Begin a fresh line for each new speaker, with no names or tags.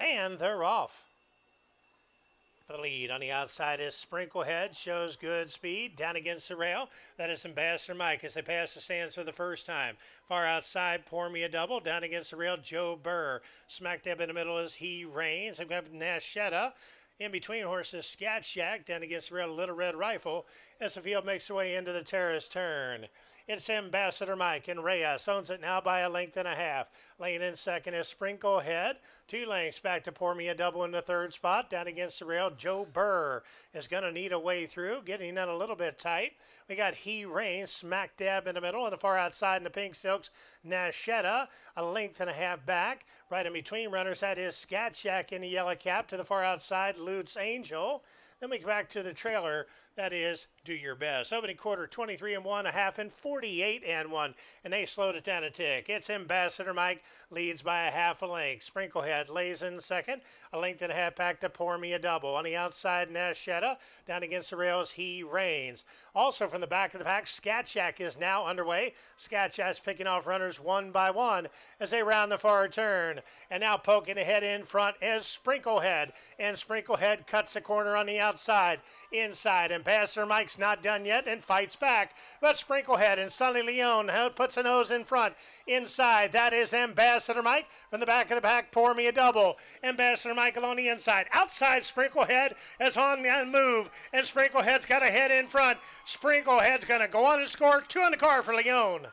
And they're off. The lead on the outside is Sprinklehead, shows good speed down against the rail. That is Ambassador Mike as they pass the stands for the first time. Far outside, Pour Me a Double, down against the rail, Joe Burr. Smack dab in the middle is He Reigns. I've got Nashetta. In between horses, Scat Shack down against the rail, Little Red Rifle as the field makes their way into the terrace turn. It's Ambassador Mike and Reyes owns it now by a length and a half. Lane in second is Sprinklehead. Two lengths back to Pour Me a Double in the third spot. Down against the rail, Joe Burr is going to need a way through, getting in a little bit tight. We got He Reigns smack dab in the middle, and the far outside in the pink silks, Nashetta, a length and a half back. Right in between runners, that is Scat Shack in the yellow cap. To the far outside, Lutz Angel. Then we go back to the trailer. That is do your best. Opening quarter 23 and 1, a half and 48 and 1. And they slowed it down a tick. It's Ambassador Mike leads by a half a length. Sprinklehead lays in second. A length and a half back to pour me a double. On the outside, Nashetta. Down against the rails, he reigns. Also from the back of the pack, Scat Shack is now underway. Scat Shack's picking off runners one by one as they round the far turn. And now poking ahead in front is Sprinklehead. And Sprinklehead cuts the corner on the outside. Outside, inside, and Ambassador Mike's not done yet and fights back. But Sprinklehead and Sonny Leon puts a nose in front. Inside, that is Ambassador Mike. From the back of the pack, pour me a double. Ambassador Michael on the inside. Outside, Sprinklehead is on the move. And Sprinklehead's got a head in front. Sprinklehead's going to go on and score two on the car for Leon.